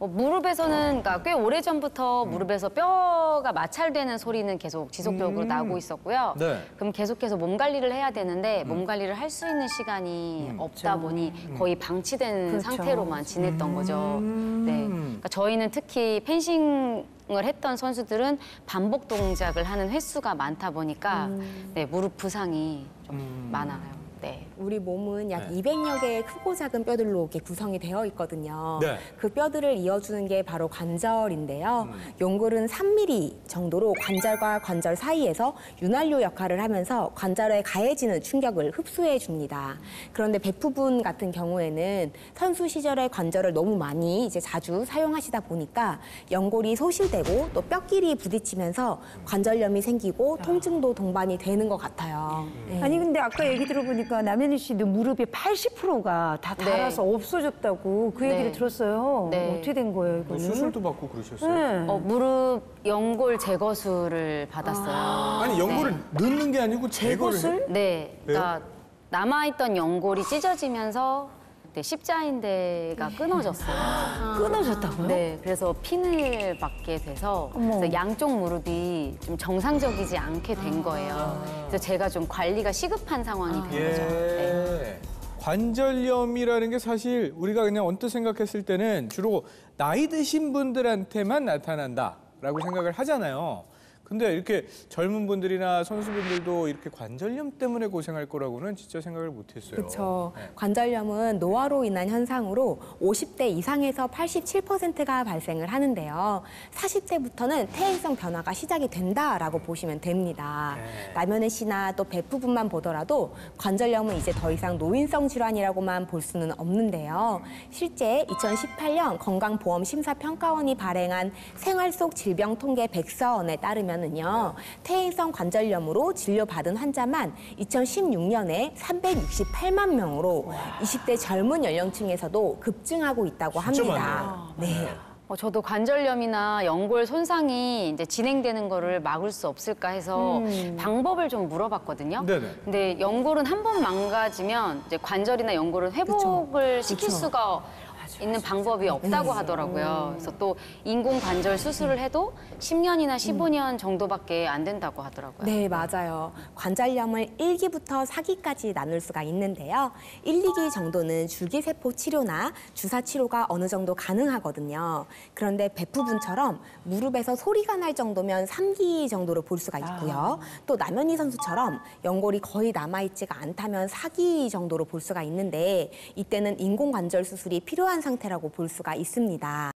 어, 무릎에서는 그러니까 꽤 오래 전부터 음. 무릎에서 뼈가 마찰되는 소리는 계속 지속적으로 나고 있었고요. 네. 그럼 계속해서 몸 관리를 해야 되는데 몸 관리를 할 수 있는 시간이 없다 보니 거의 방치된 그렇죠. 상태로만 지냈던 거죠. 네. 그러니까 저희는 특히 펜싱을 했던 선수들은 반복 동작을 하는 횟수가 많다 보니까 네, 무릎 부상이 좀 많아요. 네. 우리 몸은 약 네. 200여 개의 크고 작은 뼈들로 이렇게 구성이 되어 있거든요. 네. 그 뼈들을 이어주는 게 바로 관절인데요. 음. 연골은 3mm 정도로 관절과 관절 사이에서 윤활유 역할을 하면서 관절에 가해지는 충격을 흡수해 줍니다. 그런데 배부분 같은 경우에는 선수 시절에 관절을 너무 많이 이제 자주 사용하시다 보니까 연골이 소실되고 또 뼈끼리 부딪히면서 관절염이 생기고 통증도 동반이 되는 것 같아요. 네. 아니 근데 아까 얘기 들어보니까 남현희 씨도 무릎의 80%가 다 네. 닳아서 없어졌다고 그 얘기를 네. 들었어요. 네. 어떻게 된 거예요, 뭐 이거는? 수술도 받고 그러셨어요? 네. 어, 무릎 연골 제거술을 받았어요. 아니 연골을 넣는 게 아니고 제거를 해? 네, 그러니까 남아있던 연골이 찢어지면서 네, 십자인대가 끊어졌어요. 끊어졌다고요? 네, 그래서 핀을 받게 돼서 어머. 그래서 양쪽 무릎이 좀 정상적이지 않게 된 거예요. 그래서 제가 좀 관리가 시급한 상황이 된 거죠. 네. 예. 관절염이라는 게 사실 우리가 그냥 언뜻 생각했을 때는 주로 나이 드신 분들한테만 나타난다라고 생각을 하잖아요. 근데 이렇게 젊은 분들이나 선수분들도 이렇게 관절염 때문에 고생할 거라고는 진짜 생각을 못 했어요. 그렇죠. 네. 관절염은 노화로 인한 현상으로 50대 이상에서 87%가 발생을 하는데요. 40대부터는 퇴행성 변화가 시작이 된다라고 보시면 됩니다. 네. 남현애 씨나 또 배부분만 보더라도 관절염은 이제 더 이상 노인성 질환이라고만 볼 수는 없는데요. 실제 2018년 건강보험심사평가원이 발행한 생활 속 질병 통계 백서원에 따르면 은요. 퇴행성 관절염으로 진료받은 환자만 2016년에 368만 명으로 20대 젊은 연령층에서도 급증하고 있다고 합니다. 네. 어, 저도 관절염이나 연골 손상이 이제 진행되는 거를 막을 수 없을까 해서 방법을 좀 물어봤거든요. 네네. 근데 연골은 한 번 망가지면 이제 관절이나 연골은 회복을 시킬 수가 있는 방법이 없다고 하더라고요. 그래서 또 인공 관절 수술을 해도 10년이나 15년 정도밖에 안 된다고 하더라고요. 네, 맞아요. 관절염을 1기부터 4기까지 나눌 수가 있는데요. 1, 2기 정도는 줄기세포 치료나 주사 치료가 어느 정도 가능하거든요. 그런데 배부분처럼 무릎에서 소리가 날 정도면 3기 정도로 볼 수가 있고요. 또 남현희 선수처럼 연골이 거의 남아있지가 않다면 4기 정도로 볼 수가 있는데 이때는 인공관절 수술이 필요한 상태라고 볼 수가 있습니다.